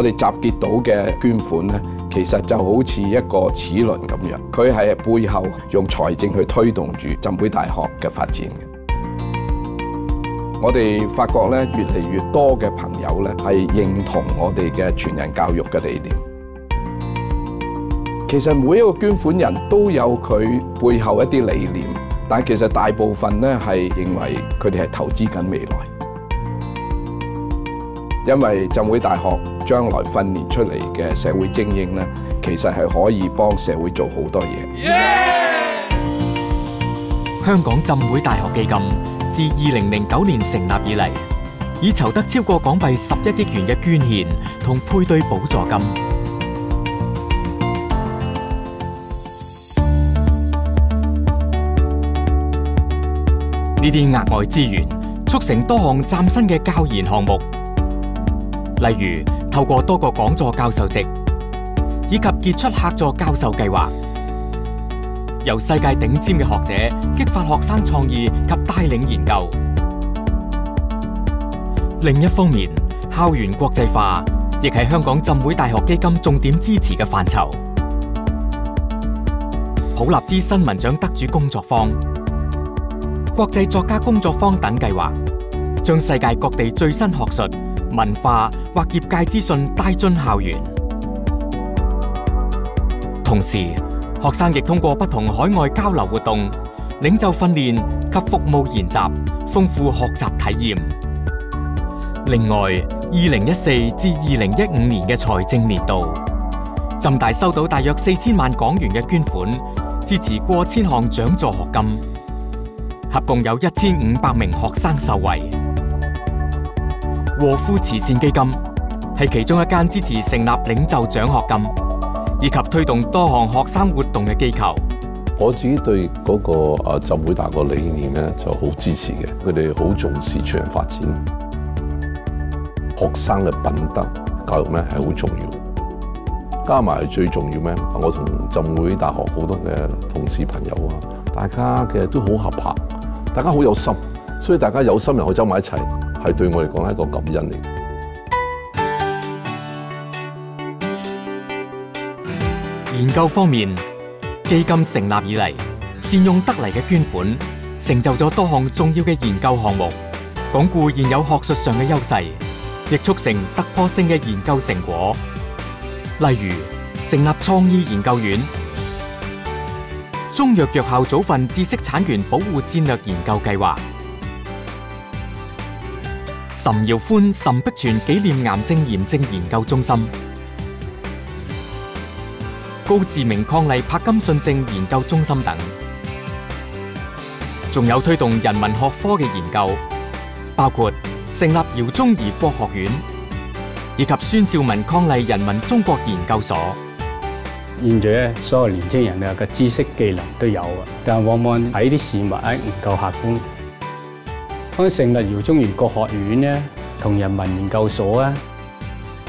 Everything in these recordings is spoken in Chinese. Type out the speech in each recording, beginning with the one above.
我哋集結到嘅捐款咧，其實就好似一個齒輪咁樣，佢係背後用財政去推動住浸會大學嘅發展。我哋發覺咧，越嚟越多嘅朋友咧係認同我哋嘅全人教育嘅理念。其實每一個捐款人都有佢背後一啲理念，但其實大部分咧係認為佢哋係投資緊未來，因為浸會大學將來訓練出嚟嘅社會精英咧，其實係可以幫社會做好多嘢。香港浸會大學基金自二零零九年成立以嚟，已籌得超過港幣十一億元嘅捐獻同配對補助金。呢啲額外資源促成多項嶄新嘅教研項目，例如透過多個講座教授席，以及傑出客座教授計劃，由世界頂尖嘅學者激發學生創意及帶領研究。另一方面，校園國際化亦係香港浸會大學基金重點支持嘅範疇。普立兹新聞獎得主工作坊、國際作家工作坊等計劃，將世界各地最新學術、文化或業界資訊帶進校園。同時，學生亦通過不同海外交流活動、領袖訓練及服務研習，豐富學習體驗。另外，二零一四至二零一五年嘅財政年度，浸大收到大約四千萬港元嘅捐款，支持過千項獎助學金，合共有一千五百名學生受惠。和夫慈善基金係其中一間支持成立領袖獎學金以及推動多項學生活動嘅機構。我自己對嗰個啊浸會大學理念咧就好支持嘅，佢哋好重视全人發展，學生嘅品德教育咧係好重要，加埋最重要咩？我同浸會大學好多嘅同事朋友啊，大家嘅都好合拍，大家好有心，所以大家有心人可以走埋一齊，係對我嚟講係一個感恩嚟。研究方面，基金成立以嚟，善用得嚟嘅捐款，成就咗多項重要嘅研究項目，鞏固現有學術上嘅優勢，亦促成突破性嘅研究成果。例如，成立創意研究院、中藥藥效組份知識產權保護戰略研究計劃、岑堯歡、岑碧泉紀念癌症炎症研究中心。高志明伉儷柏金遜症研究中心等，仲有推動人文學科嘅研究，包括成立姚宗頤國學院，以及孫兆文伉儷人民中國研究所。現在咧，所有年青人嘅知識技能都有啊，但往往喺啲事物咧唔夠客觀。當成立姚宗頤國學院咧，同人文研究所啊，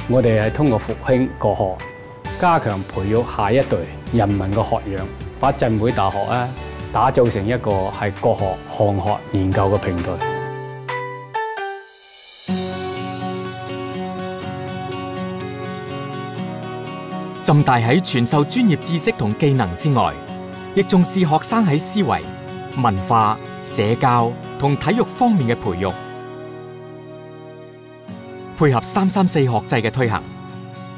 我哋係通過復興國學。加強培育下一代人民嘅學養，把浸會大學啊打造成一個係國學、漢學研究嘅平台。浸大喺傳授專業知識同技能之外，亦重視學生喺思維、文化、社交同體育方面嘅培育，配合三三四學制嘅推行。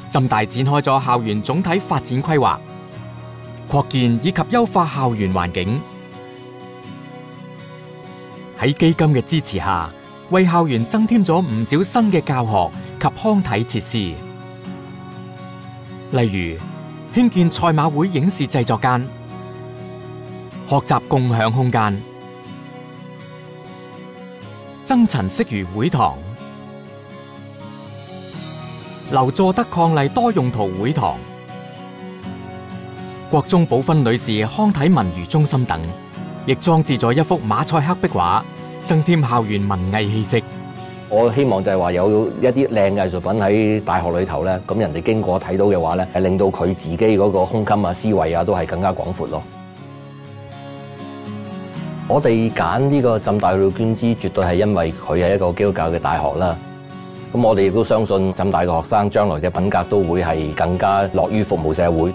浸大展開咗校園總體發展規劃，擴建以及優化校園環境。喺基金嘅支持下，為校園增添咗唔少新嘅教學及康體設施，例如興建賽馬會影視製作間、學習共享空間、增陳式如會堂。劉佐德伉儷多用途會堂、國中寶芬女士康體文娱中心等，亦裝置咗一幅馬賽克壁畫，增添校園文藝氣息。我希望就係話有一啲靚藝術品喺大學裏頭咧，咁人哋經過睇到嘅話咧，係令到佢自己嗰個胸襟啊、思維啊，都係更加廣闊咯。我哋揀呢個浸大去捐資，絕對係因為佢係一個基督教嘅大學啦。咁我哋亦都相信浸大嘅學生將來嘅品格都會係更加樂於服務社會。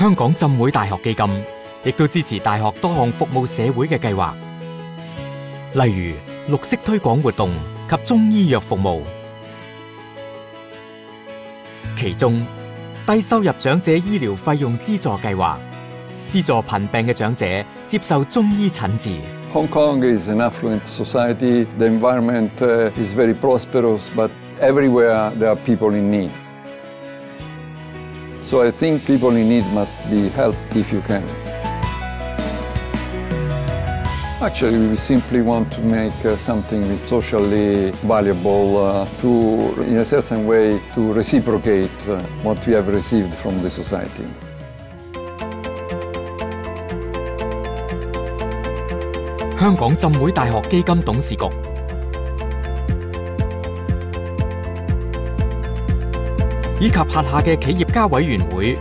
香港浸會大學基金亦都支持大學多項服務社會嘅計劃，例如綠色推廣活動及中醫藥服務。其中，低收入长者医疗费用资助计划资助贫病嘅长者接受中医诊治。Hong Kong is an affluent society. The environment is very prosperous, but everywhere there are people in need. So I think people in need must be helped if you can. Actually, we simply want to make uh, something socially valuable uh, to, in a certain way, to reciprocate uh, what we have received from the society. 香港浸會大學基金董事局，以及轄下嘅企業家委員會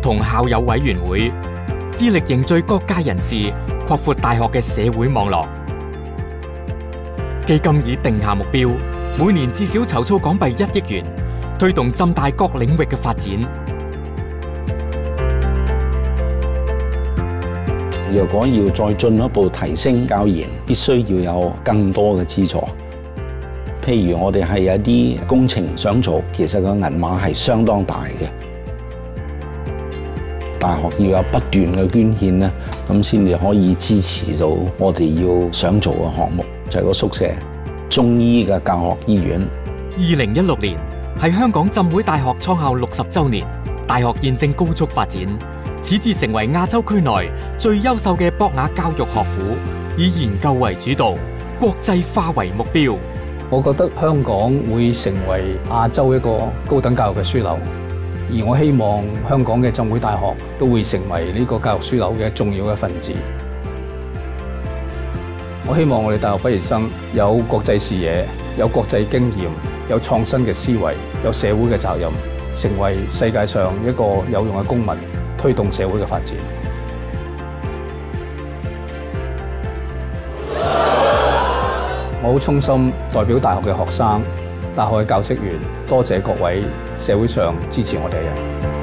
同校友委員會，致力凝聚各界人士，擴闊大學嘅社會網絡。基金已定下目標，每年至少籌措港幣一億元，推動浸大各領域嘅發展。若果要再進一步提升教研，必須要有更多嘅資助。譬如我哋係有啲工程想做，其實個銀碼係相當大嘅。大學要有不斷嘅捐獻咧，咁先至可以支持到我哋要想做嘅項目，就係個宿舍、中醫嘅教學醫院。二零一六年係香港浸會大學創校六十週年，大學現正高速發展，此次成為亞洲區內最優秀嘅博雅教育學府，以研究為主導，國際化為目標。我覺得香港會成為亞洲一個高等教育嘅樞紐，而我希望香港嘅浸會大學都會成為呢個教育枢纽嘅重要嘅分子。我希望我哋大學畢業生有國際視野、有國際經驗、有創新嘅思維、有社會嘅責任，成為世界上一個有用嘅公民，推動社會嘅發展。我好衷心代表大學嘅學生、大學嘅教職員，多謝各位社會上支持我哋嘅人。